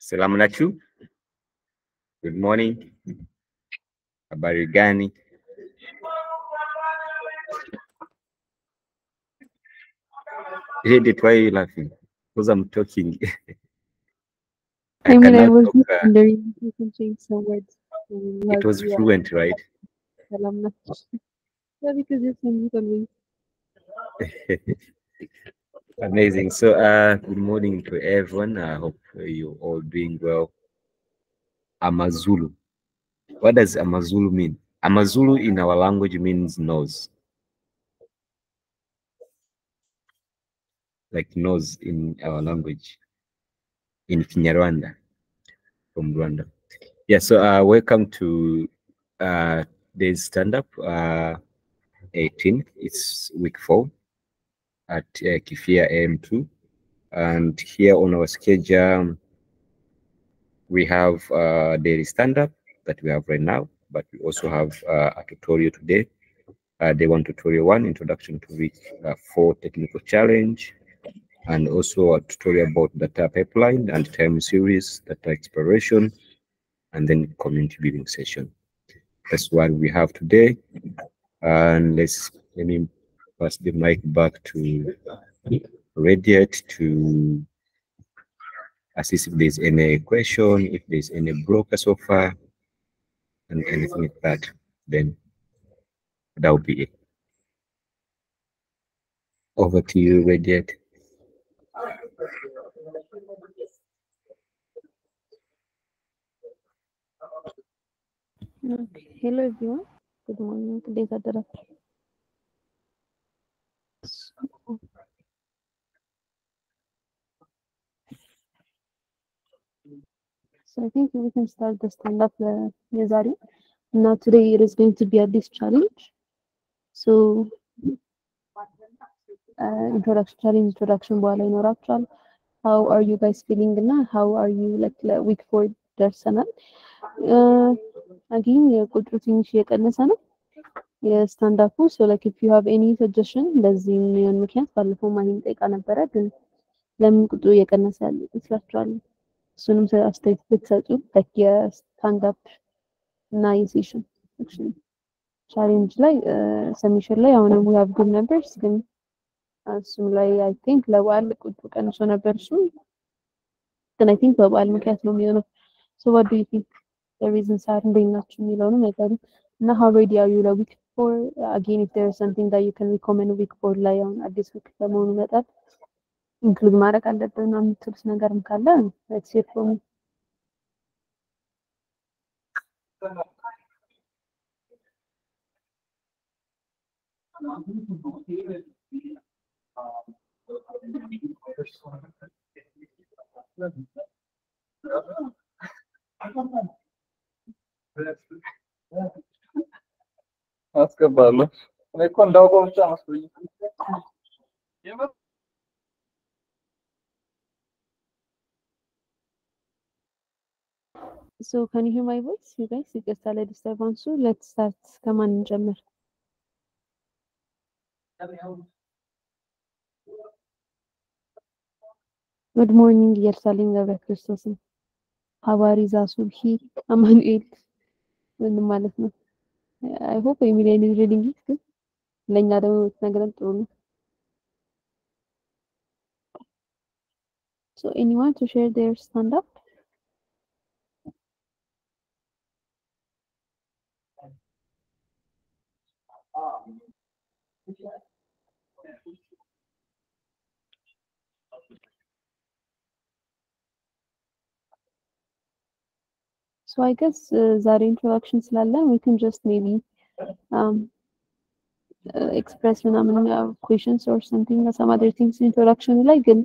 Salamu alaikum. Good morning. Habari gani? Read it. Why are you laughing? Because I'm talking. I, I mean, I was talk, uh, learning some words. Like, it was yeah. fluent, right? yeah, because you're it's in English. Amazing. So, uh, good morning to everyone. I hope you're all doing well. Amazulu. What does Amazulu mean? Amazulu in our language means nose. Like nose in our language. In Kinyarwanda. From Rwanda. Yeah, so uh, welcome to uh, today's stand-up uh, 18. It's week four at uh, Kifia AM2. And here on our schedule, we have uh, daily stand-up that we have right now, but we also have uh, a tutorial today. Uh, day one, tutorial one, introduction to week uh, four technical challenge, and also a tutorial about data pipeline and time series, data exploration, and then community building session. That's what we have today. And let's let me pass the mic back to Radiate to assist if there's any question, if there's any broker so far, and anything like that, then that would be it. Over to you, Radiate. Hello, everyone. Good morning. Adara. So, so I think we can start the stand-up uh, Yazari. Now today it is going to be a this challenge. So uh, introduction challenge introduction በኋላ ይኖራችኋል። How are you guys feeling እና how are you like week four ደርሰናል። አጊን የቁጥሩ ትንሽ እየቀነሰ ነው የ standup ኡ so like if you have any suggestion ለዚህ የሚሆን ምክንያት ባለፈው ማሂን ጠይቃ ነበረ ግን ለምን ቁጥሩ እየቀነሰ ያለ ይመስላችኋል? እሱንም አስተያየት ብትሰጡ like የ standup እና የ session challenge ላይ submission ላይ አሁንም we have good numbers ግን እሱም like I think ለበዓል ቁጥሩ ቀንሶ ነበር እሱም ግን I think በበዓል ምክንያት ነው የሚሆነው so what do you think reasons are ናቸው የሚለውንም ነገሩ እና ሃው ሬዲ አር ዩ ለዊክ ፎር አጌን ኢፍ ዜር ኢዝ ሰምቲንግ ዳት ዩ ካን ሪኮመንድ ዊክ ፎር ላይ አሁን አዲስ ዊክ በመሆኑ መጠን ኢንክሉድ ማድረግ አለብን ምናምን የምትሉት ነገርም ካለ ሌትስ ሂር ፍሮም አስገባለሁ። እኔ እኮ እንዳውቀው ብቻ መስሎኝ። ሶ ካን ዩ ሂር ማይ ቮይስ ዩ ጋይስ ይቅርታ ለዲስተርባንሱ ሌትስ ስታርት ከማን እንጀምር ጉድ ሞርኒንግ ኢየሩሳሌም ገብረ ክርስቶስን ሀባሪ ዛሱብሂ አማኑኤል ምንም ማለት ነው አይ ሆፕ የሚሊየን ኢዝ ሪዲንግ ኢት ግን ለእኛ ደግሞ ብትነግረን ጥሩ ነው ሶ ኤኒዋን ቱ ሼር ዴር ስታንድ አፕ ሶ አይ ገስ ዛሬ ኢንትሮዳክሽን ስላለን ዊ ካን ጀስት ሜቢ ኤክስፕረስ ምናምን ኩዌሽንስ ኦር ሰምቲንግ ሰም አዘር ቲንግስ ኢንትሮዳክሽኑ ላይ ግን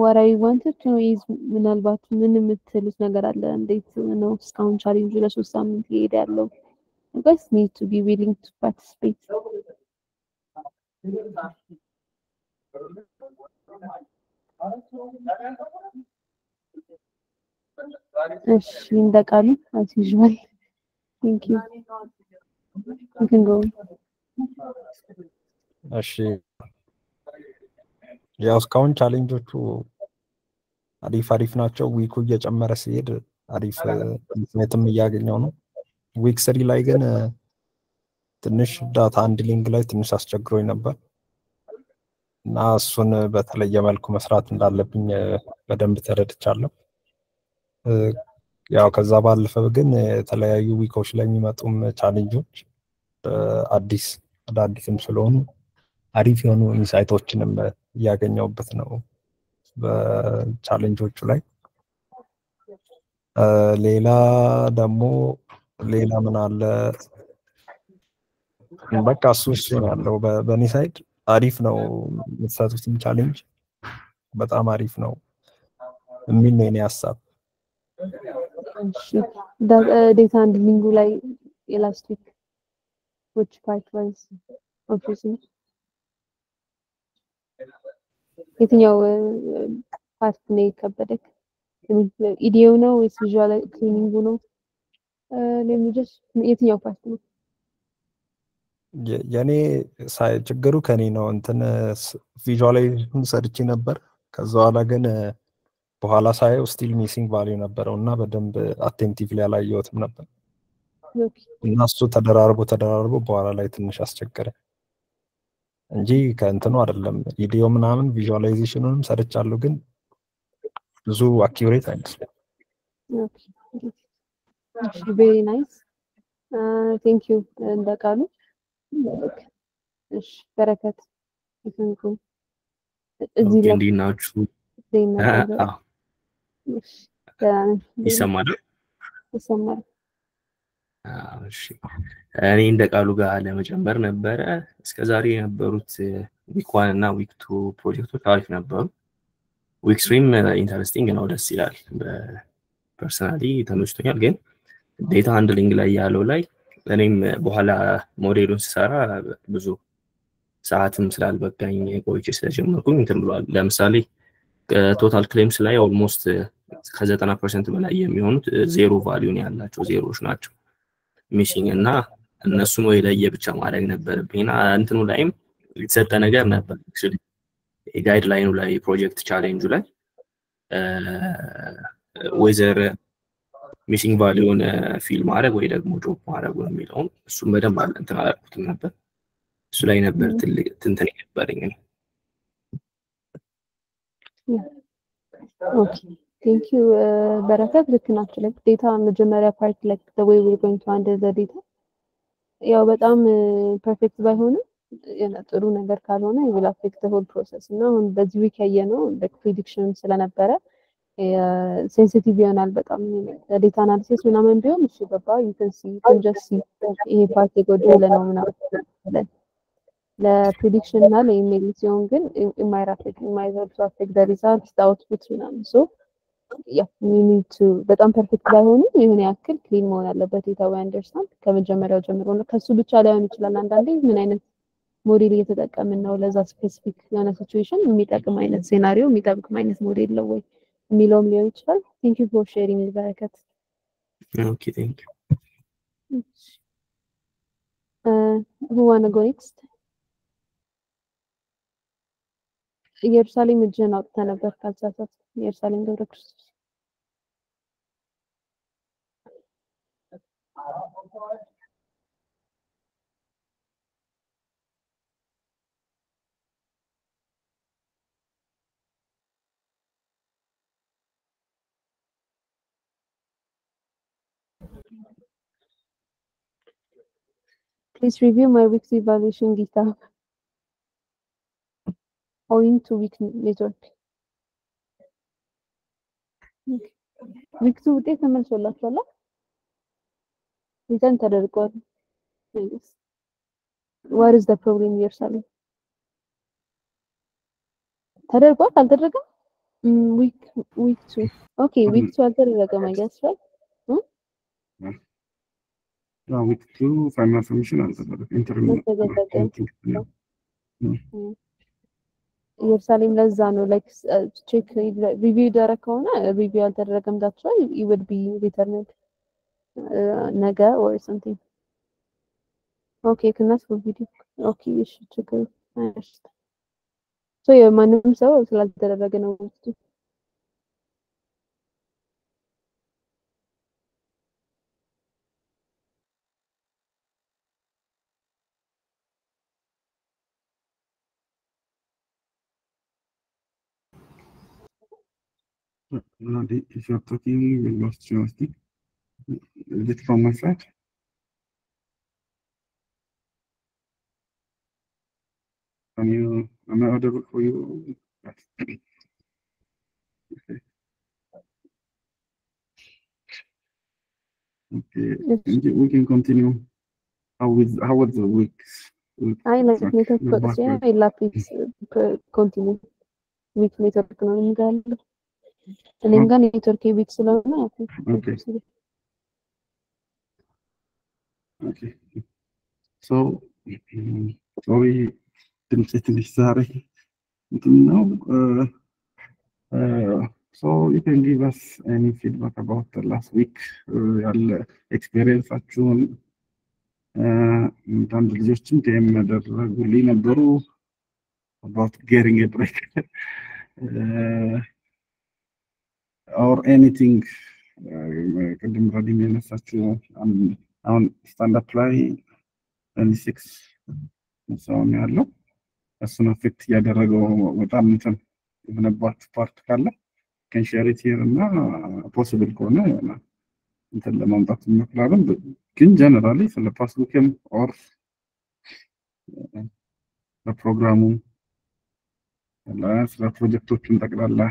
ዋት አይ ዋንትድ ቱ ኖ ኢዝ ምናልባት ምን የምትሉት ነገር አለ? እንዴት ነው እስካሁን ቻሌንጁ ለሶስት ሳምንት እየሄደ ያለው? You guys need to be willing to participate. እሺ እንዳቃሉ as usual. Thank you. You can go. እሺ ያው እስካሁን challenge ኦቹ አሪፍ አሪፍ ናቸው። week ኡ እየጨመረ ሲሄድ አሪፍ input ኡንም እያገኘው ነው። week three ላይ ግን ትንሽ data handling ላይ ትንሽ አስቸግሮኝ ነበር እና እሱን በተለየ መልኩ መስራት እንዳለብኝ በደንብ ተረድቻለሁ። ያው ከዛ ባለፈ ግን የተለያዩ week ኦች ላይ የሚመጡም challenge ኦች አዲስ አዳዲስም ስለሆኑ አሪፍ የሆኑ insight ኦችንም እያገኘሁበት ነው በ challenge ኦቹ ላይ። ሌላ ደግሞ ሌላ ምን አለ? በቃ እሱ እሱ ያለው። በእኔ side አሪፍ ነው የምትሰጡትም challenge በጣም አሪፍ ነው የሚል ነው የኔ ሀሳብ። data handling ኡ ላይ week which part was confusing? የትኛው part ነው የከበደክ? EDA ው ነው ወይስ visual cleaning ኡ ነው? ሌሎች የትኛው part ነው? የኔ ችግሩ ከኔ ነው። እንትን visualization ሰርቼ ነበር። ከዛ በኋላ ግን በኋላ ሳየው still missing value ነበረው እና በደንብ attentively አላየሁትም ነበር። እና እሱ ተደራርቦ ተደራርቦ በኋላ ላይ ትንሽ አስቸገረ እንጂ ከእንትኑ አይደለም። EDA ው ምናምን visualization ኡንም ሰርቻለሁ፣ ግን ብዙ accurate አይመስልም። Okay። እሺ very nice thank you እንደ ቃሉ። እሺ በረከት። ይሁንኩ እዚህ ላይ ይሰማል? ይሰማል እኔ እንደ ቃሉ ጋር ለመጨመር ነበረ እስከ ዛሬ የነበሩት week one እና week two ፕሮጀክቶች አሪፍ ነበሩ። week three ም interesting ነው፣ ደስ ይላል። personally ተመችቶኛል። ግን data handling ላይ ያለው ላይ እኔም በኋላ ሞዴሉን ስሰራ ብዙ ሰዓትም ስላልበቃኝ ቆይቼ ስለጀመርኩኝ እንትን ብሏል። ለምሳሌ total claims ላይ almost ከዘጠና percent በላይ የሚሆኑት zero value ን ያላቸው ዜሮዎች ናቸው missing እና እነሱን ወይ ለየ ብቻ ማድረግ ነበረብኝ እና እንትኑ ላይም የተሰጠ ነገር ነበር guide ላይ ፕሮጀክት challenge ኡ ላይ whether missing value ን fill ማድረግ ወይ ደግሞ ጆብ ማድረግ የሚለውን እሱም በደንብ እንትን አላልኩትም ነበር። እሱ ላይ ነበር ትንትን የነበረኝ እኔ። okay። thank you በረከት። ልክ ናቸው። like data መጀመሪያ part like the way we're going to handle the data ያው በጣም perfect ባይሆንም የሆነ ጥሩ ነገር ካልሆነ will affect whole process እና አሁን በዚህ week ያየነው like prediction ስለነበረ sensitive ይሆናል በጣም data analysis ምናምን ቢሆን እሺ ገባ። you can see can just see ይሄ part የጎደለ ነው ምናምን ለ prediction እና ለ ML ሲሆን ግን affect result output ምናምን so በጣም perfect ባይሆኑ የሆነ ያክል clean መሆን አለበት የታዊ understand ከመጀመሪያው ጀምሮ ነው። ከሱ ብቻ ላይሆን ይችላል። አንዳንዴ ምን አይነት ሞዴል እየተጠቀምን ነው ለዛ specific የሆነ situation የሚጠቅም አይነት scenario የሚጠቅም አይነት ሞዴል ነው ወይ የሚለውም ሊሆን ይችላል። thank you for sharing በረከት። okay thank you። who wanna go ኢየሩሳሌም እጅህን አውጥተህ ነበር ካልተሳሳትኩ። ኢየሩሳሌም ገብረ ክርስቶስ Please review my weekly evaluation GitHub owing to weak network. ዊክ ቱ ውጤት ተመልሶላችኋል? ሪተርን ተደርጓል። ዋት ኢዝ ዘ ፕሮብሌም ኢየሩሳሌም ተደርጓል አልተደረገም? ዊክ ዊክ ቱ ኦኬ ዊክ ቱ አልተደረገም አይገስ ራይት ዊክ ቱ ፋይናል ኢንፎርሜሽን አልተደረገም። ኢንተርም አልተደረገም። ኢየሩሳሌም ለዛ ነው ላይክ ቼክ ሪቪው ይደረግ ከሆነ ሪቪው ያልተደረገም ዳትራል ዩ ውድ ቢ ሪተርንድ ነገ ኦር ሰምቲንግ ኦኬ ክናስ ቪዲዮ ኦኬ እሺ ችግር ሶ የማንም ሰው ስላልተደረገ ነው Nadi, if you're talking, we lost you, I think. Is it from my side? Can you, am I audible for you? Yes. Okay. Okay, Yes. we can- we can continue. How was, how was the week? week አይ ላይክ back- ኔትወርክ back ወጥቼ with- የላፒስ ኮንቲኒ ዊክ ኔትወርክ ነው እኔም ጋር ያለው እኔም ጋር ኔትወርክ ዊክ ስለሆነ Okay. Okay. So, mm, sorry, ድምፄ ትንሽ ዛሬ እንትን ነው። Uh, uh, so you can give us any feedback about the last week uh, ያለ ኤክስፔሪየንሳችሁን አንዳንድ ልጆችም ቴም ያደረጉልኝ ነበሩ about getting a break anything uh, ቅድም ረዲም የነሳችው አሁን standup ላይ ሲክስ ሰው ነው ያለው እሱን affect እያደረገው በጣም እንትን የሆነባችሁ part ካለ can share it here እና possible ከሆነ እንትን ለማምጣት እንሞክራለን። ግን generally ስለ ፓስቡክም ኦር በፕሮግራሙ ስለ ፕሮጀክቶቹን ጠቅላላ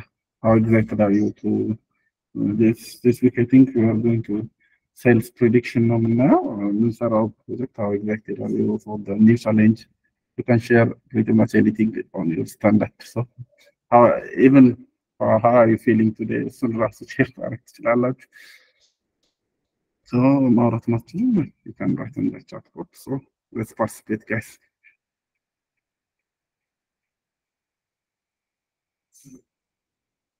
how excited are you to uh, this this week I think we are going to sales prediction ነው የምናየው የምንሰራው ፕሮጀክት how excited are you for the new challenge you can share pretty much anything on your standard so how even uh, how are you feeling today እሱን ራሱ ሼር ማድረግ ትችላላችሁ so ማውራት ማትችሉም you can write in the chat box so let's participate guys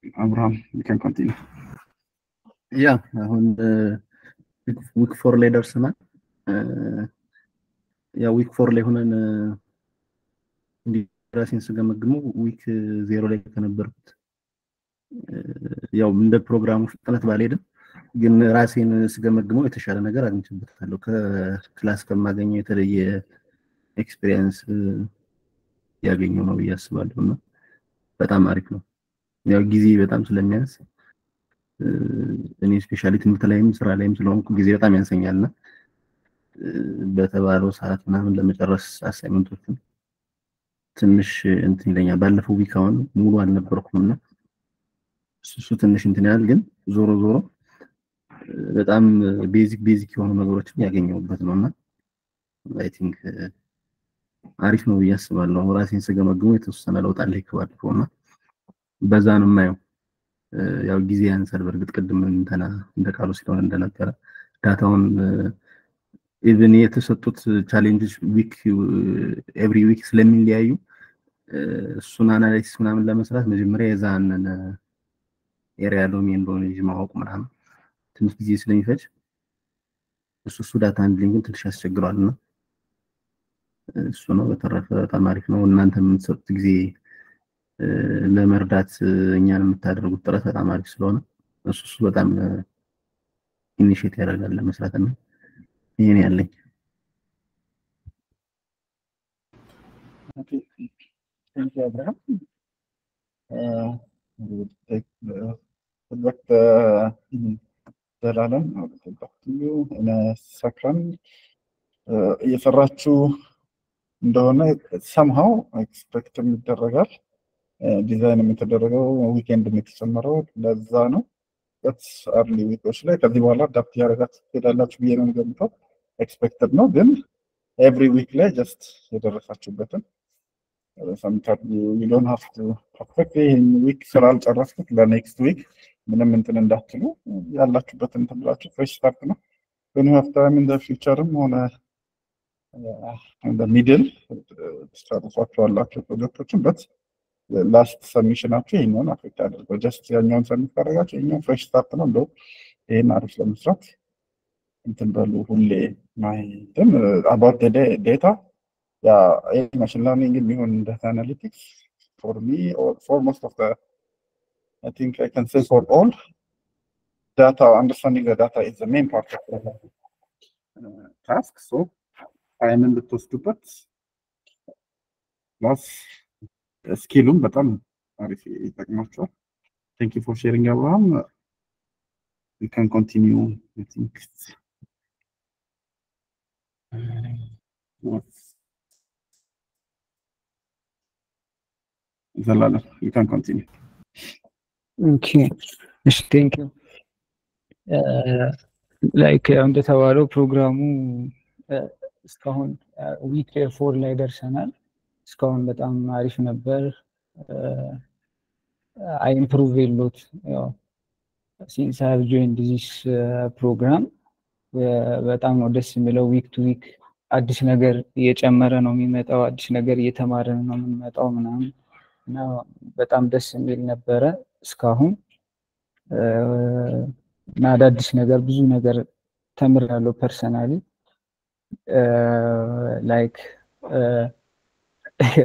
You can continue yeah አሁን week four ላይ ደርሰናል። yeah week four ላይ ሆነን እንዲህ ራሴን ስገመግመው week zero ላይ ከነበርኩት ያው እንደ ፕሮግራሙ ፍጥነት ባልሄድም ግን ራሴን ስገመግመው የተሻለ ነገር አግኝቼበታለሁ። ከ class ከማገኘው የተለየ experience ያገኘው ነው ብዬ አስባለሁ እና በጣም አሪፍ ነው። ያው ጊዜ በጣም ስለሚያንስ እኔ especially ትምህርት ላይም ስራ ላይም ስለሆንኩ ጊዜ በጣም ያንሰኛል እና በተባለው ሰዓት ምናምን ለመጨረስ assignment ኦችን ትንሽ እንትን ይለኛል። ባለፈው week አሁን ሙሉ አልነበርኩም እና እሱ ትንሽ እንትን ያህል ግን ዞሮ ዞሮ በጣም basic basic የሆኑ ነገሮችን ያገኘሁበት ነው እና I think አሪፍ ነው ብዬ አስባለሁ። ራሴን ስገመግመው የተወሰነ ለውጥ አለ ከባለፈው እና በዛ ነው የማየው። ያው ጊዜ ያንሳል። በእርግጥ ቅድም እንተና እንደ ቃሉ ስለሆነ እንደነበረ data ውን even የተሰጡት challenge ኦች week every week ስለሚለያዩ እሱን analysis ምናምን ለመስራት መጀመሪያ የዛንን area domain domain ማወቅ ምናምን ትንሽ ጊዜ ስለሚፈጅ እሱ እሱ data handling ን ትንሽ ያስቸግሯል እና እሱ ነው። በተረፈ በጣም አሪፍ ነው። እናንተ የምትሰጡት ጊዜ ለመርዳት እኛን የምታደርጉት ጥረት በጣም አሪፍ ስለሆነ እሱ እሱ በጣም initiate ያደርጋል ለመስራት እና ይሄን ያለኝ ዘላለም. Uh, እየሰራችሁ እንደሆነ ሰምሃው expect ም ይደረጋል። ዲዛይን የተደረገው weekend የተጨመረው ለዛ ነው። but early week ኦች ላይ ከዚህ በኋላ adapt ያደረጋችሁ ትሄዳላችሁ ብዬ ነው የምገምተው። expected ነው ግን every week ላይ just የደረሳችሁበትን submit you don't have to perfect ይህን week ስላልጨረስኩት ለ next week ምንም እንትን እንዳትሉ ያላችሁበትን እንትን fresh start ነው። ግን you have time in the future ም ሆነ middle ትጨርሷቸዋላችሁ ፕሮጀክቶችን በት ላስት ሰሚሽናችሁ ይሄኛውን አፌክት አድርገው ጀስት ያኛውን ሰሚት ካደረጋችሁ ይሄኛውን ፍሬሽ ስታርት ነው። እንደውም ይህን አሪፍ ለመስራት እንትን በሉ ሁሌ ማይትን አባት ዴታ ያ ማሽን ለርኒንግ የሚሆን ዳታ አናሊቲክስ ፎር ሚ ፎር ሞስት ኦፍ I think I can say for all data understanding the data is the main part of the uh, task. So ታይምን ብትወስዱበት ፕላስ ስኪሉም በጣም አሪፍ ይጠቅማቸዋል። Thank you for sharing, Abraham. Uh, We can continue. I think. What? Zalala, you can continue. ኦኬ እሺ ቴንክ ዩ ላይክ እንደተባለው ፕሮግራሙ እስካሁን ዊክ ፎር ላይ ደርሰናል። እስካሁን በጣም አሪፍ ነበር። I improve a lot since I have joined this program በጣም ነው ደስ የሚለው። week to week አዲስ ነገር እየጨመረ ነው የሚመጣው፣ አዲስ ነገር እየተማርን ነው የምንመጣው ምናምን እና በጣም ደስ የሚል ነበረ እስካሁን እና አዳዲስ ነገር ብዙ ነገር ተምሬያለሁ personally like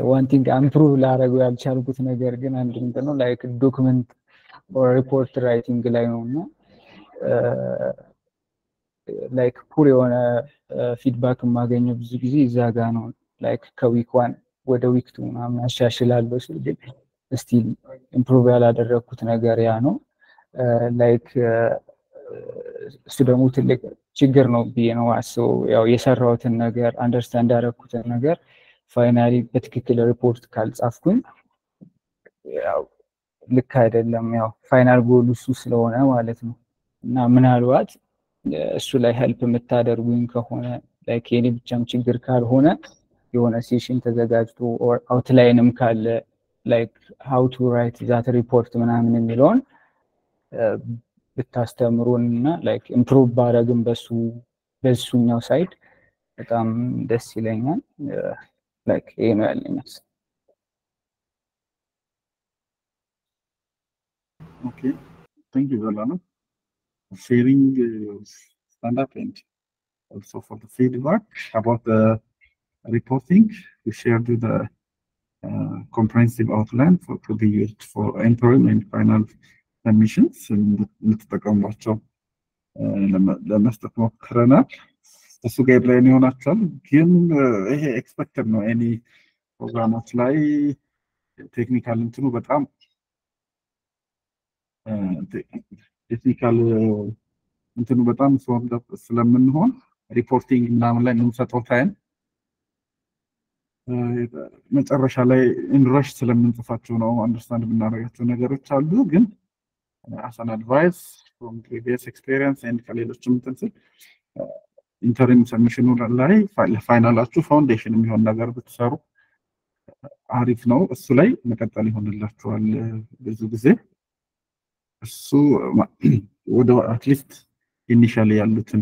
one thing improve ላደርገው ያልቻልኩት ነገር ግን አንድ ምንድን ነው like document report writing ላይ ነው እና like poor የሆነ feedback የማገኘው ብዙ ጊዜ እዛ ጋ ነው። like ከ week one ወደ week two ምናምን አሻሽላለሁ ስል ግን still improve ያላደረግኩት ነገር ያ ነው። like እሱ ደግሞ ትልቅ ችግር ነው ብዬ ነው አስበው ያው የሰራሁትን ነገር understand ያደረግኩትን ነገር finally በትክክል ሪፖርት ካልጻፍኩኝ ያው ልክ አይደለም ያው final goal እሱ ስለሆነ ማለት ነው እና ምናልባት እሱ ላይ help የምታደርጉኝ ከሆነ like የኔ ብቻም ችግር ካልሆነ የሆነ session ተዘጋጅቶ outline ም ካለ like how to write that report ምናምን የሚለውን ብታስተምሩን እና like improve ባረግም በሱ በሱኛው side በጣም ደስ ይለኛል። like email images. Okay, thank you, Alana, for sharing your stand-up and also for the feedback about the reporting. We shared the uh, comprehensive outline for to be used for interim and final submissions and نتطرق لما لما استخدمت كرنات እሱ ጋይድላይን ይሆናቸዋል። ግን ይሄ ኤክስፔክተድ ነው። ኤኒ ፕሮግራሞች ላይ technical እንትኑ በጣም technical እንትኑ በጣም ስለምንሆን reporting ምናምን ላይ የምንሰጠው time መጨረሻ ላይ in rush ስለምንጽፋቸው ነው። understand የምናደርጋቸው ነገሮች አሉ። ግን as an advice from previous experience and ከሌሎችም እንትን ስል interim submission ኑ ላይ ለ final ኣችሁ foundation የሚሆን ነገር ብትሰሩ አሪፍ ነው። እሱ ላይ መቀጠል ይሆንላችኋል ብዙ ጊዜ እሱ ወደ at least initially ያሉትን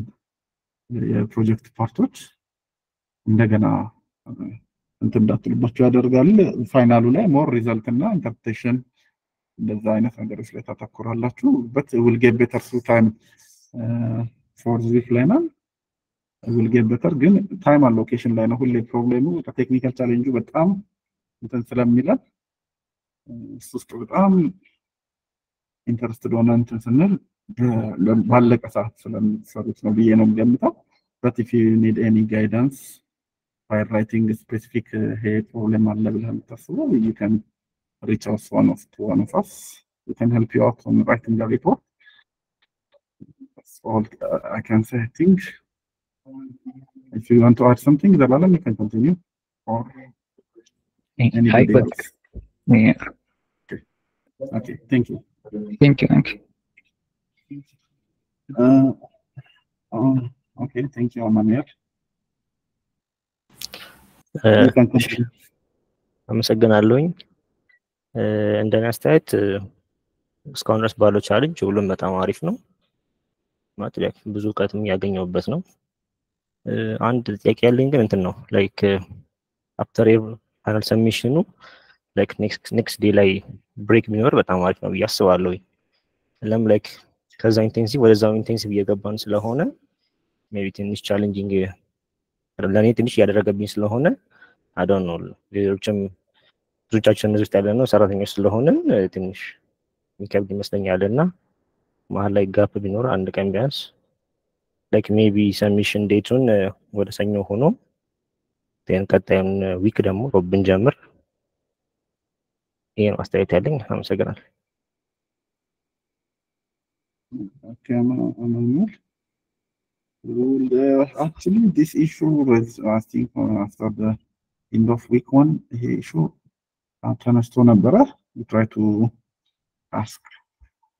የ project part ኦች እንደገና እንትን እንዳትሉባቸው ያደርጋል። final ኡ ላይ more result እና interpretation እንደዛ አይነት ነገሮች ላይ ታተኩራላችሁ። but we'll get better time ፎር ነው ዊል ጌት ቤተር ግን ታይም አሎኬሽን ላይ ነው ሁሌ ፕሮብሌሙ። ቴክኒካል ቻሌንጁ በጣም እንትን ስለሚለን እሱ ውስጥ በጣም ኢንተረስትድ ሆነ እንትን ስንል ባለቀ ሰዓት ስለምትሰሩት ነው ብዬ ነው የምገምተው። በት ኢፍ ዩ ኒድ ኤኒ ጋይዳንስ ፋይል ራይቲንግ ስፔሲፊክ ይሄ ፕሮብሌም አለ ብለህ የምታስበው ዩ ካን ሪች አውት ዋን ኦፍ ቱ ዋን ኦፍ አስ ዩ ካን ሄልፕ ዩ አውት ኦን ራይቲንግ ዘ ሪፖርት That's all I can say. I think if you want to add something, Zalalam, you can continue. Or anybody but- else. Yeah. Okay, thank you. Thank you. Thank you. Uh, um, okay, thank you, Manuel. You can continue. አመሰግናለሁኝ። እንደኔ አስተያየት እስካሁን ድረስ ባለው ቻሌንጅ ሁሉም በጣም አሪፍ ነው። ማለት like ብዙ እውቀትም ያገኘሁበት ነው። አንድ ጥያቄ ያለኝ ግን እንትን ነው like after final submission ኑ like next day ላይ break ቢኖር በጣም አሪፍ ነው ብዬ አስባለሁ። ለም like ከዛ intensive ወደዛው intensive እየገባን ስለሆነ maybe ትንሽ challenging ለእኔ ትንሽ እያደረገብኝ ስለሆነ አዶን ነው ሌሎችም ብዙዎቻችን እነዚህ ውስጥ ያለ ነው ሰራተኞች ስለሆንን ትንሽ የሚከብድ ይመስለኛል እና መሀል ላይ ጋፕ ቢኖር አንድ ቀን ቢያንስ ላይክ ሜቢ ሰሚሽን ዴቱን ወደ ሰኞ ሆኖ ን ቀጣዩን ዊክ ደግሞ ሮብ ብንጀምር ይሄ ነው አስተያየት ያለኝ። አመሰግናለሁ። Okay, Ama- Emmanuel. Well, uh, actually, this issue was, I think, uh, after the end of week one, ይሄ issue uh, ተነስቶ ነበረ. We try to ask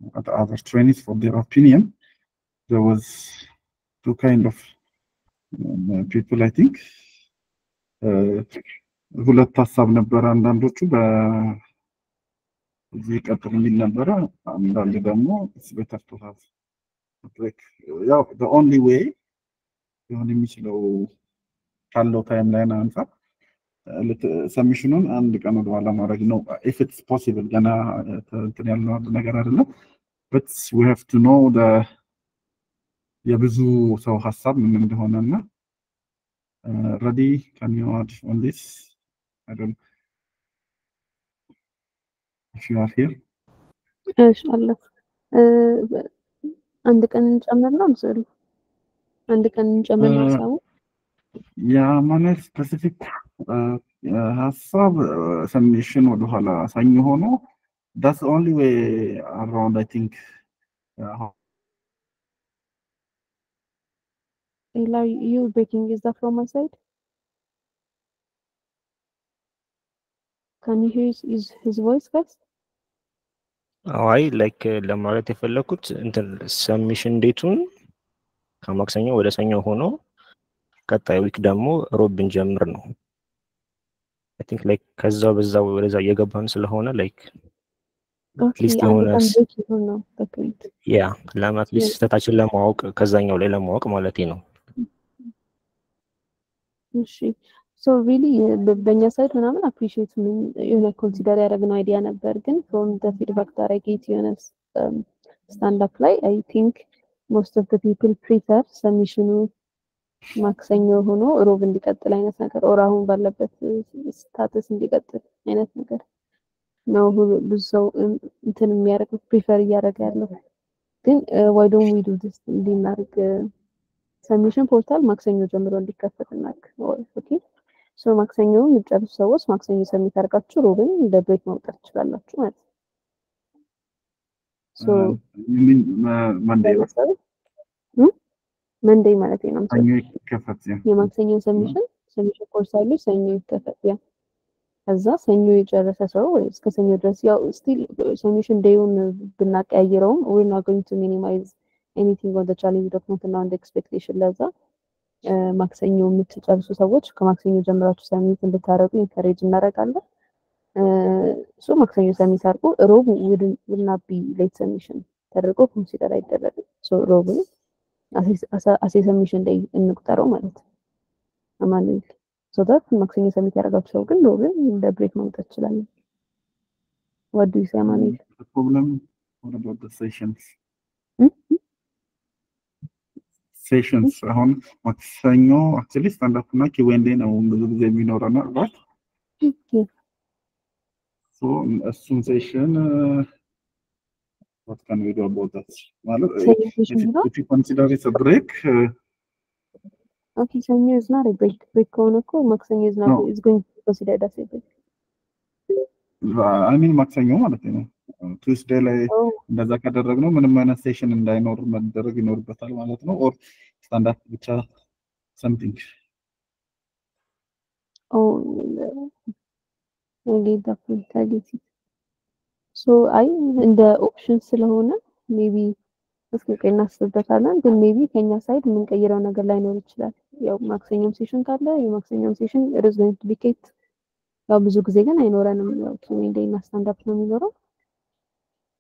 the other trainees for their opinion. There was two kind of um, people, I think. Uh, ሁለት ሀሳብ ነበረ። አንዳንዶቹ በዚህ ቀጥል የሚል ነበረ። አንዳንድ ደግሞ it's better to have a break። ያው the only way ሊሆን የሚችለው ካለው ታይም ላይን አንጻር ሰሚሽኑን አንድ ቀን ወደኋላ ማድረግ ነው። if it's possible ገና እንትን ያልነው ነገር አይደለም። but we have to know the የብዙ ሰው ሀሳብ ምን እንደሆነ እና ረዲ can you add on this? I don't if you are here. እሺ አለ እ፣ አንድ ቀን እንጨምር ነው ምስሉ አንድ ቀን እንጨምር ነው እ፣ ሀሳቡ ያ ማለት ስፔሲፊክ ሀሳብ ሰሚሽን ወደኋላ ሰኞ ሆኖ ዳስ ኦንሊ ዌይ አራውንድ አይ ቲንክ ሌላ you breaking is that from my side can you hear his voice guys አይ ላይክ ለማለት የፈለኩት እንትን submission date ኡን ከማክሰኞ ወደ ሰኞ ሆኖ ቀጣይ week ደግሞ ሮብ ብንጀምር ነው። I think like ከዛ በዛ ወደዛ እየገባን ስለሆነ ላይክ አንድ የሆነ ያ ለም አትሊስት ስህተታችን ለማወቅ ከዛኛው ላይ ለማወቅ ማለቴ ነው። እሺ። so really በእኛ side ምናምን appreciate የሆነ consider ያደረግነው idea ነበር፣ ግን from the feedback ታረጌት የሆነ stand up ላይ I think most of people prefer submission ኑ ማክሰኞ ሆኖ ሮብ እንዲቀጥል አይነት ነገር or አሁን ባለበት status እንዲቀጥል አይነት ነገር ነው። ብዙ ሰው እንትን የሚያደርገው prefer እያደረገ ያለው። ግን why don't we do this እንዲህ እናርግ submission portal ማክሰኞ ጀምሮ እንዲከፈት እናድርግ። okay so ማክሰኞ የሚጨርሱ ሰዎች ማክሰኞ submit አድርጋችሁ ሮብን እንደ break ማውጣት ትችላላችሁ ማለት ነው። so Monday ማለት ነው። የማክሰኞ submission submission ኮርስ አሉ ሰኞ ይከፈት yeah ከዛ ሰኞ የጨረሰ ሰው ወይ እስከ ሰኞ ድረስ ያው still submission day ኡን ብናቀያይረውም we're not going to minimize anything on challenge document እና the expectation ለዛ ማክሰኞ የምትጨርሱ ሰዎች ከማክሰኞ ጀምራችሁ submit እንድታደርጉ encourage እናደርጋለን። እሱ ማክሰኞ submit አድርጎ ሮብ wouldn't be late submission ተደርጎ consider አይደረግም። ሮብን as a submission ላይ እንቁጠረው ማለት ነው። አማኑኤል so that ማክሰኞ submit ያደረጋችሁ ሰው ግን ሮብን እንደ break what do you say አማኑኤል? problem what about the sessions እ? ሴሽንስ አሁን ማክሰኞ አክቹዋሊ ስታንድ አፕ እና ኪዌንዴ ነው ብዙ ጊዜ የሚኖረን ራይት ሶ እሱን ሴሽን what can we do about that ማለት ሰኞ ሴሽን ነው። if you consider it a break uh, ኦኬ ሰኞ ኢዝ ናት ብሬክ ብሬክ ከሆነ እኮ ማክሰኞ ኢዝ ናት No. ኢዝ ጎይንግ ቱ ኮንሲደር ዳስ ብሬክ አይ ሚን ማክሰኞ ማለት ነው Tuesday ላይ እንደዛ ካደረግነው ምንም አይነት session እንዳይኖር መደረግ ይኖርበታል ማለት ነው or stand up ብቻ something አይ እንደ option ስለሆነ maybe እስኪ እናስብበታለን። ግን maybe ከኛ side የምንቀይረው ነገር ላይኖር ይችላል። ያው ማክሰኞም session ካለ የማክሰኞም session ቢ ኬፕት። ያው ብዙ ጊዜ ግን አይኖረንም። ያው ኪዌንዴ እና ስታንድ አፕ ነው የሚኖረው።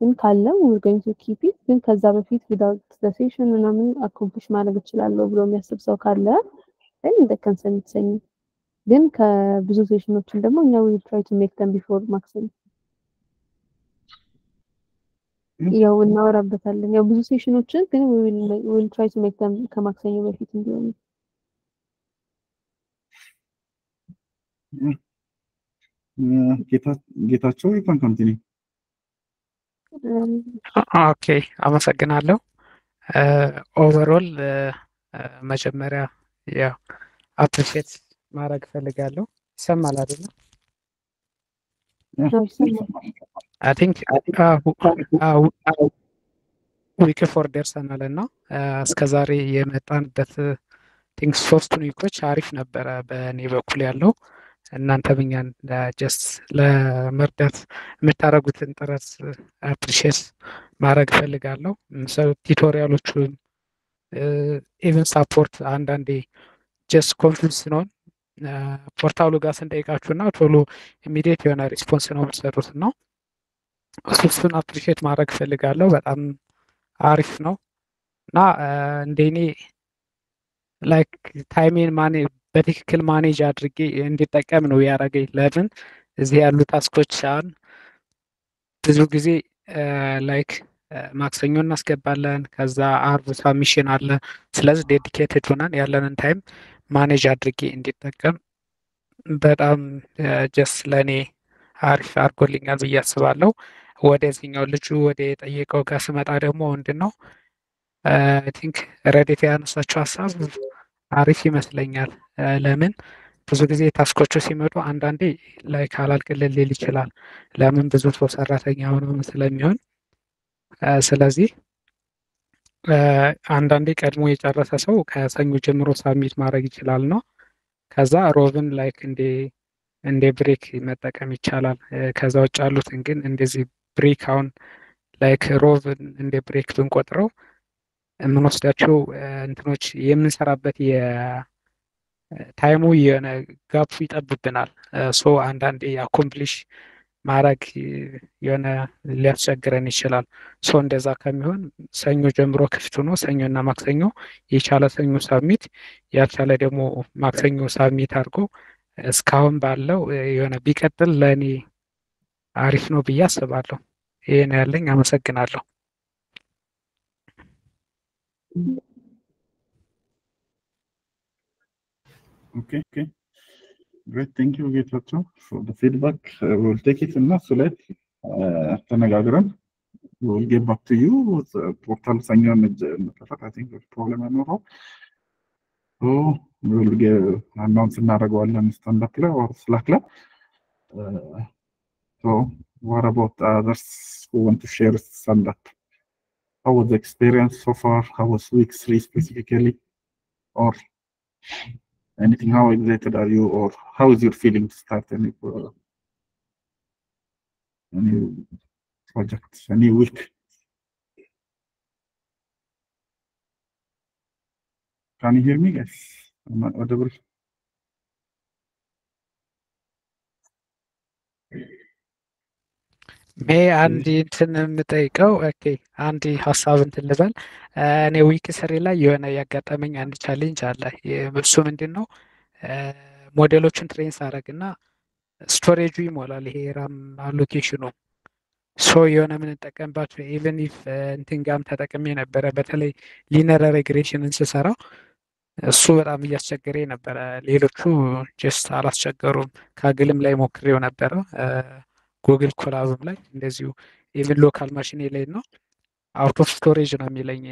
ግን ካለ ዊር ጎይንግ ቱ ኪፕ ኢት። ግን ከዛ በፊት ዊዳውት ዘ ሴሽን ምናምን አኮምፕሊሽ ማድረግ እችላለሁ ብሎ የሚያስብ ሰው ካለ ግን እንደ ከንሰን የተሰኙ ግን ከብዙ ሴሽኖችን ደግሞ እኛ ዊል ትራይ ቱ ሜክ ደም ቢፎር ማክሰኞ ያው እናወራበታለን። ያው ብዙ ሴሽኖችን ግን ዊል ትራይ ቱ ሜክ ደም ከማክሰኞ በፊት እንዲሆኑ. ጌታቸው you can continue okay አመሰግናለሁ። overall መጀመሪያ ያው appreciate ማድረግ እፈልጋለሁ። ይሰማል አይደለ? I think week four ደርሰናል እና እስከዛሬ የመጣንበት things ሶስቱን week ኦች አሪፍ ነበረ በእኔ በኩል ያለው። እናንተም እኛን just ለመርዳት የምታደርጉትን ጥረት appreciate ማድረግ እፈልጋለሁ። tutorial ኦቹን even support አንዳንዴ just confuse ስንሆን portal ኡ ጋር ስንጠይቃችሁ እና ቶሎ immediate የሆነ response ነው የምትሰጡት ነው። እሱን appreciate ማድረግ እፈልጋለሁ። በጣም አሪፍ ነው እና እንደኔ like time ኤን ማኔ በትክክል manage አድርጌ እንዲጠቀም ነው ያደረገኝ። ለምን እዚህ ያሉ task ኦች አሁን ብዙ ጊዜ like ማክሰኞ እናስገባለን፣ ከዛ አርብ submission አለ። ስለዚህ dedicated ሆነን ያለንን time manage አድርጌ እንዲጠቀም በጣም just ለእኔ አሪፍ አድርጎልኛል ብዬ አስባለሁ። ወደዚህኛው ልጁ ወደ የጠየቀው ጋር ስመጣ ደግሞ ምንድን ነው think ረዴት ያነሳቸው ሀሳብ አሪፍ ይመስለኛል። ለምን ብዙ ጊዜ task ኦቹ ሲመጡ አንዳንዴ ላይ ካላልቅልል ሊል ይችላል። ለምን ብዙ ሰው ሰራተኛ ሆኖ ስለሚሆን ስለዚህ አንዳንዴ ቀድሞ የጨረሰ ሰው ከሰኞ ጀምሮ submit ማድረግ ይችላል ነው። ከዛ ሮብን like እንደ እንደ break መጠቀም ይቻላል። ከዛ ውጭ ያሉትን ግን እንደዚህ break አሁን like ሮብን እንደ break ብንቆጥረው የምንወስዳቸው እንትኖች የምንሰራበት የ time ኡ የሆነ gap ኡ ይጠብብናል። so አንዳንዴ accomplish ማድረግ የሆነ ሊያስቸግረን ይችላል። so እንደዛ ከሚሆን ሰኞ ጀምሮ ክፍት ሆኖ ሰኞና ማክሰኞ የቻለ ሰኞ submit ያልቻለ ደግሞ ማክሰኞ submit አድርጎ እስካሁን ባለው የሆነ ቢቀጥል ለእኔ አሪፍ ነው ብዬ አስባለሁ። ነው ያለኝ። አመሰግናለሁ። Okay, okay. Great. Thank you, ጌታቸው for the feedback. Uh, we'll take it እና እሱ ላይ uh, ተነጋግረን we'll get back to you with uh, ፖርታል ሰኞ መከፈት I think ፕሮብለም አይኖረው so we'll get አናውንስ እናደርገዋለን ስታንዳፕ ላይ or ስላክ ላይ Uh, so what about others who want to share stand-up? How was the experience so far? How was week three specifically? Or anything? How excited are you? Or how is your feeling to start any, uh, any project, any week? Can you hear me, guys? Am I audible? አንድ እንትን የምጠይቀው okay አንድ ሀሳብ እንትን ልበል። እኔ week three ላይ የሆነ ያጋጠመኝ አንድ challenge አለ። እሱ ምንድን ነው? ሞዴሎችን train ሳደርግ እና storage ኡ ይሞላል። ይሄ RAM allocation ኑ so የሆነ የምንጠቀምባቸው even if እንትን ጋም ተጠቅሜ ነበረ። በተለይ linear regression ን ስሰራ እሱ በጣም እያስቸገረ ነበረ። ሌሎቹ just አላስቸገሩም። Kaggle ም ላይ ሞክሬው ነበረ። Google Colab ም ላይ እንደዚሁ even local machine ኤ ላይ ነው out of storage ነው የሚለኝ።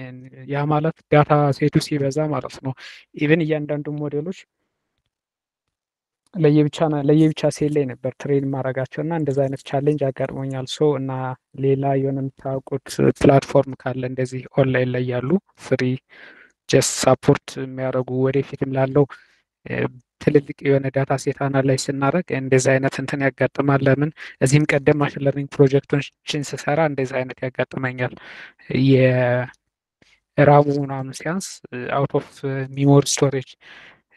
ያ ማለት data set ኡ ሲበዛ ማለት ነው። even እያንዳንዱ ሞዴሎች ለየብቻ ለየብቻ ሴል ላይ ነበር train ማድረጋቸው እና እንደዛ አይነት challenge አጋጥሞኛል። so እና ሌላ የሆነ የምታውቁት platform ካለ እንደዚህ ኦንላይን ላይ ያሉ free just support የሚያደርጉ ወደፊትም ላለው ትልልቅ የሆነ data set analyze ስናደርግ እንደዚህ አይነት እንትን ያጋጥማል። ለምን እዚህም ቀደም machine learning ፕሮጀክቶችን ስሰራ እንደዚህ አይነት ያጋጥመኛል። የ RAM ኡ ምናምን ሲያንስ out of memory storage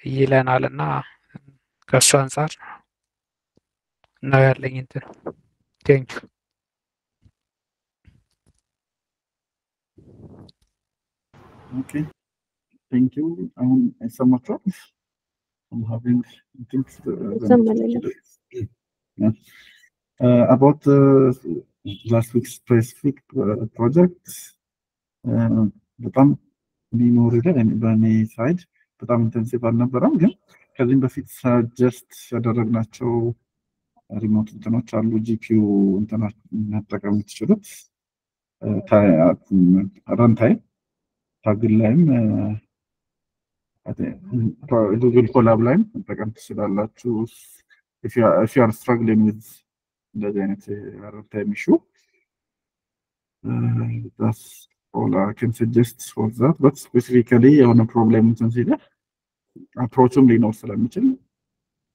ይለናል እና ከእሱ አንጻር ነው ያለኝ እንትን. Thank you. አሁን አይሰማችኋል? I'm having things ይሰማል። uh, about uh, last week's specific uh, project uh, በጣም ሚሞሪ ላይ እኔ- በእኔ ሳይድ በጣም ኢንተንሲቭ አልነበረም፣ ግን ከዚህም በፊት ሰጀስት ያደረግናቸው ሪሞት እንትኖች አሉ። ጂፒዩ እንትኖች መጠቀም የምትችሉት ረንታይም ታግል ላይም ጉግል ኮላብ ላይም መጠቀም ትችላላችሁ። if you are if you are struggling with እንደዚህ አይነት ረንታይም ኢሹ all I can suggest for that but specifically የሆነ ፕሮብሌም እንትን ሲለ አፕሮችም ሊኖር ስለሚችል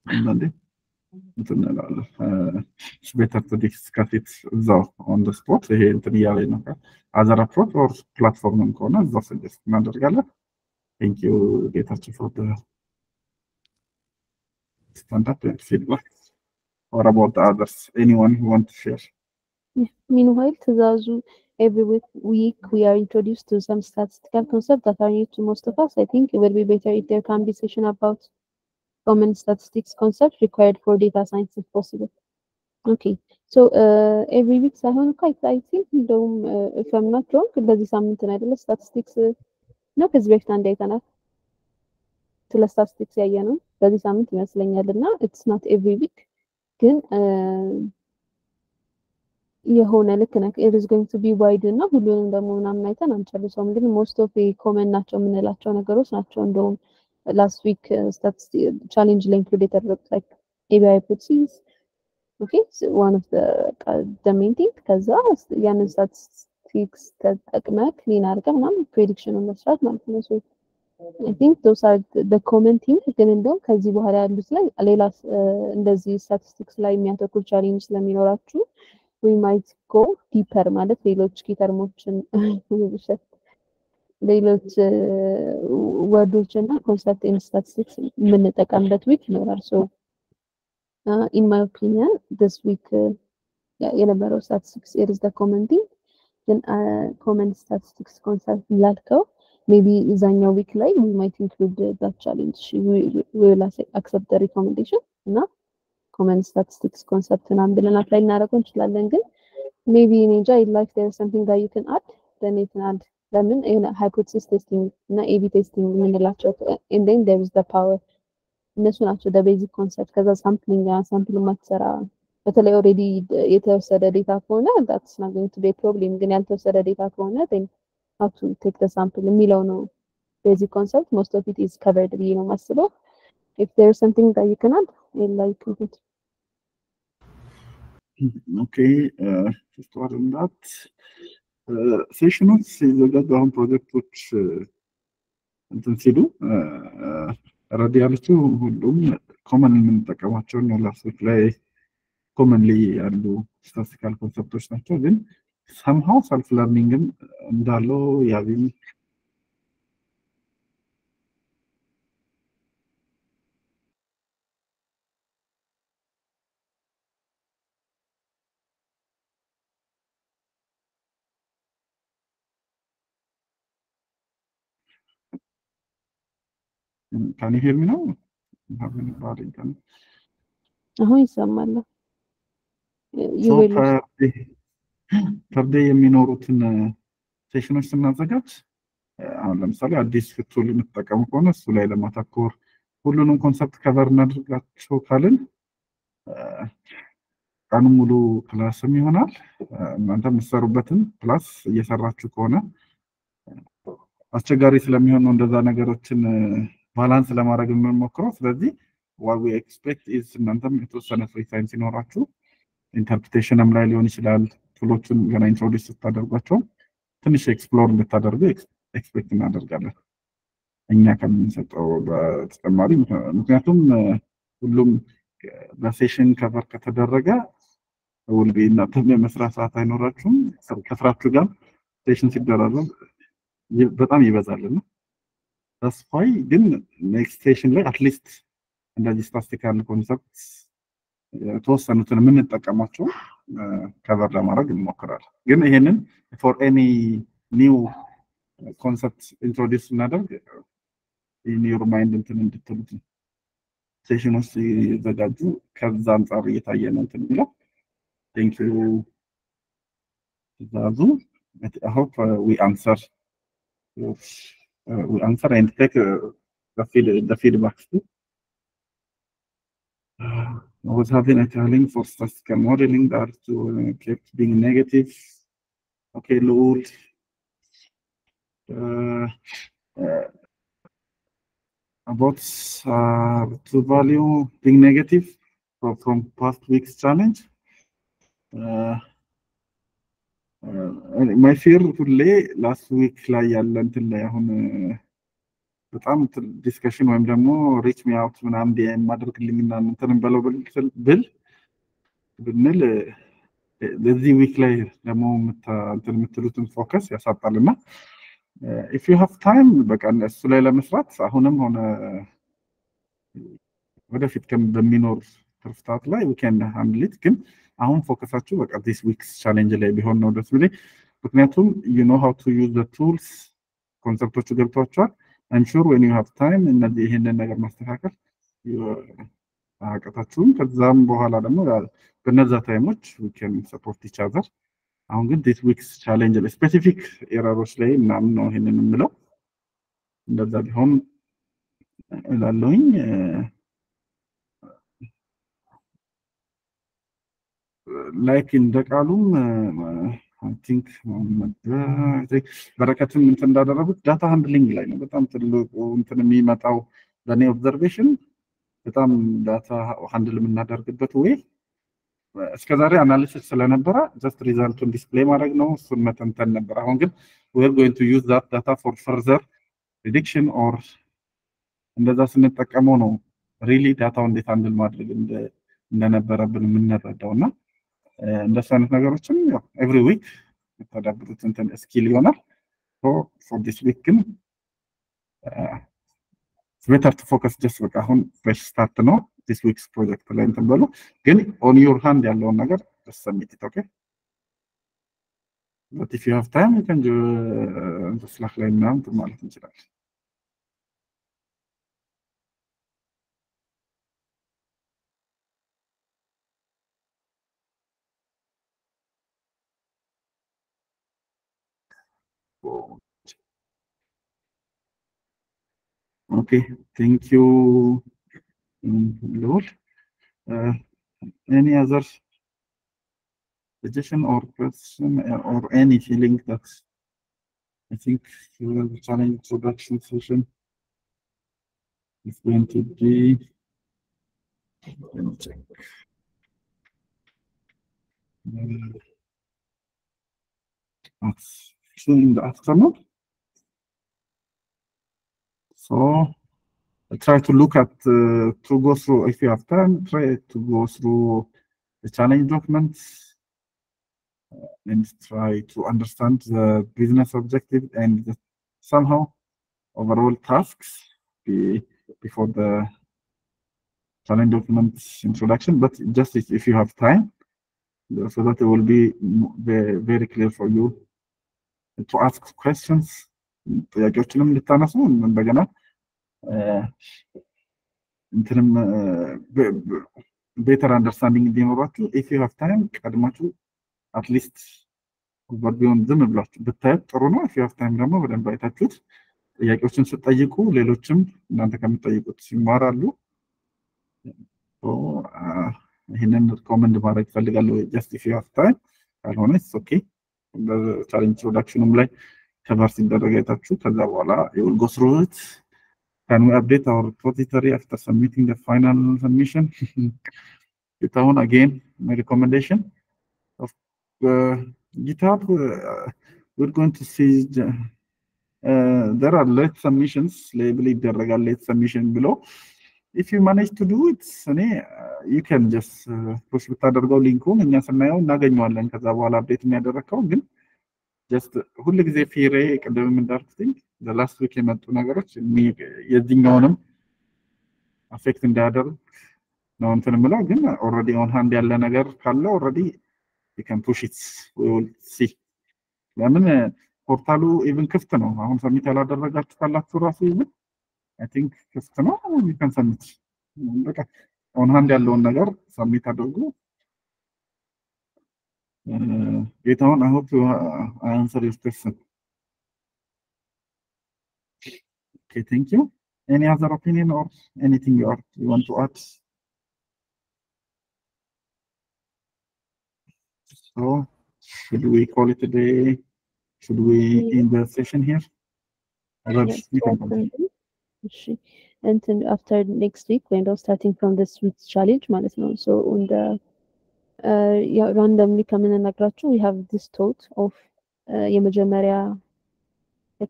አንዳንዴ እንትን እንላለን ኢትስ ቤተር ቱ ዲስከስ ኢት እዛው ኦን ደ ስፖት ይሄ እንትን እያለ ነው አዘር አፕሮች ኦር ፕላትፎርምም ከሆነ እዛው ሰጀስት እናደርጋለን ቴንክ ዩ ጌታቸው ፎር ደ stand-up and feedback or about the others anyone who want to share Meanwhile, Tizazu, every week, week we are introduced to some statistical concepts that are new to most of us. I think it will be better if there can be session about common statistics concepts required for data science if possible. Okay, so uh, every week ሳይሆን እኮ I think እንደውም uh, if I'm not wrong በዚህ ሳምንት ነው አይደለ ስታቲስቲክስ ነው ከዚህ በፊት አንድ አይተናል ስለ ስታቲስቲክስ ያየ ነው በዚህ ሳምንት ይመስለኛል እና ኢትስ ናት ኤቭሪ ዊክ ግን የሆነ ልክ ነህ ኢት ኢዝ ጎይንግ ቱ ቢ ዋይድ እና ሁሉንም ደግሞ ምናምን አይተን አንጨርሰውም ግን ሞስት ኦፍ ኮመን ናቸው የምንላቸው ነገሮች ናቸው እንደውም ላስት ዊክ ቻሌንጅ ላይ ኢንክሉድ የተደረጉት ላይክ ኤቢ ሃይፖቴሲስ ኦኬ ዋን ኦፍ ዘ ሜን ቲንግ ከዛ ያንን ስታቲስቲክስ ተጠቅመህ clean አድርገህ ምናምን prediction ኑን መስራት ማለት ነው። I think those are the common thing ግን እንደውም ከዚህ በኋላ ያሉት ላይ ሌላ እንደዚህ ስታቲስቲክስ ላይ የሚያተኩር challenge ስለሚኖራችሁ we might go deeper ማለት ሌሎች key term ኦችን ሌሎች word ኦች እና concept in statistics የምንጠቀምበት week ይኖራል። so in my opinion this week የነበረው statistics is the common thing ግን ኮመን ስታቲስቲክስ ኮንሰፕት ላልከው ሜቢ እዛኛው ዊክ ላይ ዊ ማይት ኢንክሉድ ዛት ቻሌንጅ ዊ ዊል አክሰፕት ሪኮሜንዴሽን እና ኮመን ስታቲስቲክስ ኮንሰፕት ምናምን ብለን አፕላይ እናደርገው እንችላለን ግን ሜቢ እኔ እንጃ አይ ላይክ ዴር ሰምቲንግ ዳት ዩ ካን አድ ደን ዩ ካን አድ ለምን የሆነ ሃይፖቴሲስ ቴስቲንግ እና ኤቢ ቴስቲንግ የምንላቸው ኤንድ ዴን ዴር ኢዝ ዘ ፓወር እነሱ ናቸው ደ ቤዚክ ኮንሰፕት ከዛ ሳምፕሊንግ ሳምፕል ማትሰራ በተለይ ኦልሬዲ የተወሰደ ዴታ ከሆነ ዳትስ ናት ጎይንግ ቱ ቢ ፕሮብሌም ግን ያልተወሰደ ዴታ ከሆነ take the sample የሚለው ነው basic concept. Most of it is covered ብዬ ነው ማስበው if there is something that you can add I'd like to put okay uh, just to add on that session ኦች ሲዘጋጁ አሁን ፕሮጀክቶች እንትን ሲሉ ready ያለችው ሁሉም common የምንጠቀማቸውን ኖላሶች ላይ commonly ያሉ statistical concept ኦች ናቸው። ግን somehow self learning ም እንዳለው ያገኝ Can you hear. አሁን ይሰማል Day የሚኖሩትን session ኦች ስናዘጋጅ አሁን ለምሳሌ አዲስ tool የምትጠቀሙ ከሆነ እሱ ላይ ለማተኮር ሁሉንም concept cover እናድርጋቸው ካልን ቀኑ ሙሉ class ም ይሆናል። እናንተ የምትሰሩበትን ፕላስ እየሰራችሁ ከሆነ አስቸጋሪ ስለሚሆን ነው እንደዛ ነገሮችን balance ለማድረግ የምንሞክረው። ስለዚህ we expect is እናንተም የተወሰነ free time ሲኖራችሁ interpretation ም ላይ ሊሆን ይችላል። tool ኦችን ገና introduce ስታደርጓቸው ትንሽ explore እንድታደርጉ expect እናደርጋለን። እኛ ከምንሰጠው በተጨማሪ ምክንያቱም ሁሉም በ session cover ከተደረገ ውልቤ እናንተም የመስራት ሰዓት አይኖራችሁም። ከስራችሁ ጋር session ሲደራረብ በጣም ይበዛልና ተስፋይ ግን next session ላይ at least እንደዚህ statistical concept የተወሰኑትን የምንጠቀማቸው cover ለማድረግ እንሞክራለን። ግን ይሄንን for any new concept introduce ስናደርግ your mind እንትን እንድትሉት session ኦች ሲዘጋጁ ከዛ አንጻር እየታየ ነው እንትን የሚለው ቴንክ ዩ ትእዛዙ I hope uh, we answer uh, we. I was having a challenge for statistical modeling that uh, kept being negative. Okay, Lord. Uh, uh, about uh, to value being negative from, from past week's challenge. Uh, ማይ ፊር ሁሌ ላስት ዊክ ላይ ያለ እንትን ላይ አሁን በጣም ዲስከሽን ወይም ደግሞ ሪች ሚ አውት ምናምን የማደርግልኝና እንትንም በለው ብል ብንል በዚህ ዊክ ላይ ደግሞ እንትን የምትሉትን ፎከስ ያሳጣል እና ኢፍ ዩ ሃቭ ታይም በቃ እሱ ላይ ለመስራት አሁንም ሆነ ወደፊት በሚኖር ትርፍታት ላይ ዊኬን ሃንድሊት ግን አሁን ፎከሳችሁ በቃ ዲስ ዊክስ ቻሌንጅ ላይ ቢሆን ነው ደስ ብለኝ። ምክንያቱም ዩ ኖ ሃው ቱ ዩዝ ዘ ቱልስ ኮንሰፕቶቹ ገብቷቸዋል። I'm sure when you have time እነዚህ ይሄንን ነገር ማስተካከል አያቅታችሁም። ከዛም በኋላ ደግሞ በነዛ time ኦች we can support other። አሁን ግን this week's challenge ላይ specific error ኦች ላይ ምናምን ነው ይሄንን የምለው። እንደዛ ቢሆን እላለሁኝ። like እንደ ቃሉም I think በረከትም እንትን እንዳደረጉት data handling ላይ ነው። በጣም ትልቁ እንትን የሚመጣው በእኔ observation በጣም data handle የምናደርግበት ወይ እስከዛሬ analysis ስለነበረ just result ኡን display ማድረግ ነው፣ እሱን መተንተን ነበር። አሁን ግን we're going to use that data for further prediction or እንደዛ ስንጠቀመው ነው really data ው እንዴት handle ማድረግ እንደነበረብን የምንረዳው እና እንደሱ አይነት ነገሮችን every week የምታዳብሩት እንትን skill ይሆናል። for this week ግን better to focus just በቃ አሁን fresh start ነው this week's project ላይ እንትን በሉ። ግን on your hand ያለውን ነገር ሰሚት ኦኬ ኢፍ ዩ ሃቭ ታይም ስላክ ላይ ምናምን ማለት እንችላለን። Okay, thank you, Lord. Uh, any other suggestion or question or any feeling that I think your challenge production session is going to be? Let me check. Uh, in the afternoon. So I try to look at uh, to go through if you have time. Try to go through the challenge documents uh, and try to understand the business objective and the, somehow overall tasks be, before the challenge documents introduction. But just if, you have time, so that it will be very clear for you to ask questions ጥያቄዎችንም እንድታነሱ እንደገና እንትንም ቤተር አንደርስታንዲንግ እንዲኖራችሁ ኢፍ ዩ ሃቭ ታይም ቀድማችሁ አትሊስት ቢሆን ዝም ብላችሁ ብታዩት ጥሩ ነው። ኢፍ ዩ ሃቭ ታይም ደግሞ በደንብ አይታችሁት ጥያቄዎችን ስትጠይቁ ሌሎችም እናንተ ከምትጠይቁት ይማራሉ። ይህንን ሪኮመንድ ማድረግ ይፈልጋለሁ። ጀስት ኢፍ ዩ ሃቭ ታይም ካልሆነ ኦኬ። በቻሌንጅ ፕሮዳክሽኑም ላይ ከቨር ሲደረግ አይታችሁ ከዛ በኋላ የውል ጎ ስሩ ኢት ካን ዊ አፕዴት አወር ሪፖዚተሪ አፍተር ሰብሚቲንግ ዘ ፋይናል ሰብሚሽን አሁን አጌን ማይ ሪኮሜንዴሽን ኦፍ ጊትሀብ we're going to see uh, there are late submissions ሌብል ይደረጋል ሌት ሰብሚሽን ብሎ if you manage to do it እኔ you can just ፑሽ ብታደርገው ሊንኩን እኛ ስናየው እናገኘዋለን ከዛ በኋላ አፕዴት የሚያደረግከው ግን ጀስት ሁል ጊዜ ፊሬ ቅድም እንዳልኩትኝ ላስት ዊክ የመጡ ነገሮች የዚህኛውንም አፌክት እንዳያደርግ ነው እንትን የምለው ግን ኦልሬዲ ኦን ሃንድ ያለ ነገር ካለ ኦልሬዲ ን ፑሽ ኢት ሲ ለምን ፖርታሉ ኢቭን ክፍት ነው። አሁን ሰሚት ያላደረጋችሁ ካላችሁ ራሱ ኢቭን አይ ቲንክ ክፍት ነው። ን ሰሚት በቃ ኦን ሃንድ ያለውን ነገር ሰሚት አድርጉ። ጌታውን አይ ሆፕ አይ አንሰር ዩር ኩዌስችን Okay, thank you. Any other opinion or anything you, are, you want to add? So, should we call it a day? Should we end the session here? Others, you can continue. እሺ እንትን አፍተር ኔክስት ዊክ ወይም ደግሞ ስታርቲንግ ፍሮም ዲስ ዊክስ ቻሌንጅ ማለት ነው ሶ ኦን ራንደምሊ ከምንነግራችሁ ዊ ሃቭ ዲስ ቶት ኦፍ የመጀመሪያ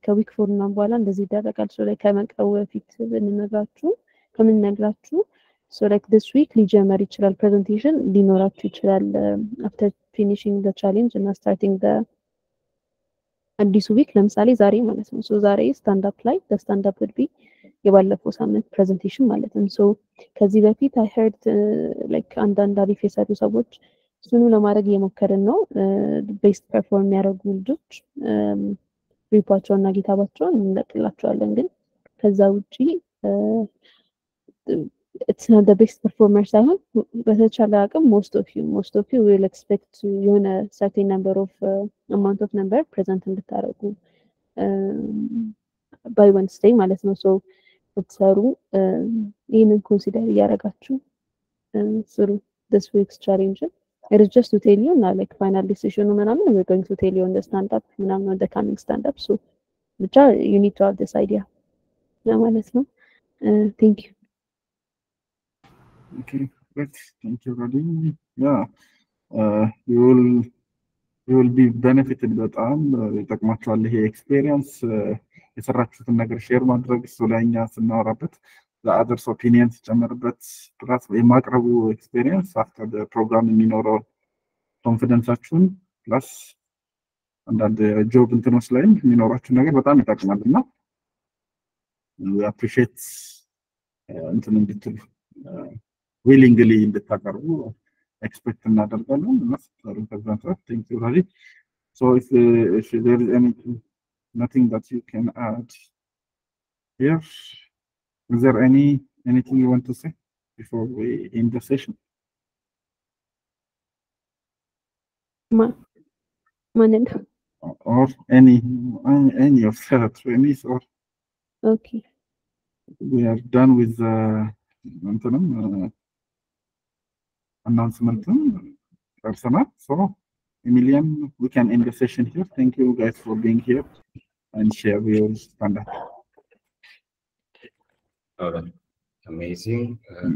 ከዊክ ፎር እና በኋላ እንደዚህ ይደረጋል። ሶ ላይ ከመቅረቡ በፊት ብንነግራችሁ ከምንነግራችሁ ሶ ላይክ ዲስ ዊክ ሊጀመር ይችላል። ፕሬዘንቴሽን ሊኖራችሁ ይችላል። አፍተር ፊኒሽንግ ደ ቻሌንጅ እና ስታርቲንግ ደ አዲሱ ዊክ ለምሳሌ ዛሬ ማለት ነው። ሶ ዛሬ ስታንዳፕ ላይ ስታንዳፕ ውድ ቢ የባለፈው ሳምንት presentation ማለት ነው። so ከዚህ በፊት I heard like አንዳንድ አሪፍ የሰሩ ሰዎች እሱኑ ለማድረግ እየሞከርን ነው። best perform የሚያደርጉ ልጆች repo አቸውን እና GitHub አቸውን እንለቅላቸዋለን። ግን ከዛ ውጪ it's best performer ሳይሆን በተቻለ አቅም most of you most of you will expect የሆነ certain number of amount of number present እንድታደርጉ ባይ ወንስዴይ ማለት ነው። ሶ ብትሰሩ ይህንን ኮንሲደር እያደረጋችሁ ስሩ ዲስ ዊክስ ቻሌንጅን it is just to tell you now like final decision ምናምን we're going to tell you on the stand up ምናምን on the coming stand up so ብቻ you need to have this idea ለማለት ነው thank you Okay, great. Thank you, Roddy. Yeah, uh, you will you will be benefited በጣም ይጠቅማችኋል። ይሄ ኤክስፔሪየንስ የሰራችሁትን ነገር share ማድረግ እሱ ላይ እኛ ስናወራበት ለ others opinion ሲጨመርበት plus የማቅረቡ experience after program የሚኖረው confidence አችሁን plus አንዳንድ job እንትኖች ላይም የሚኖራችሁ ነገር በጣም ይጠቅማል እና appreciate እንትን እንድትሉ willingly እንድታቀርቡ ኤክስፔክት እናደርጋለን እና ቴንክ ዩ ሶ ኢፍ ዜር ኢዝ ኤኒቲንግ nothing that you can add here. Is there any anything you want to say before we end the session? Ma Manel. Or, any any of her premise or okay. We are done with the uh, announcement. Persona, so Emilian we can end the session here thank you guys for being here and share your standard All right. Amazing. Uh,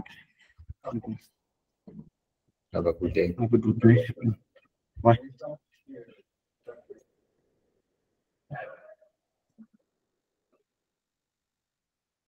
have a good day. have a good day bye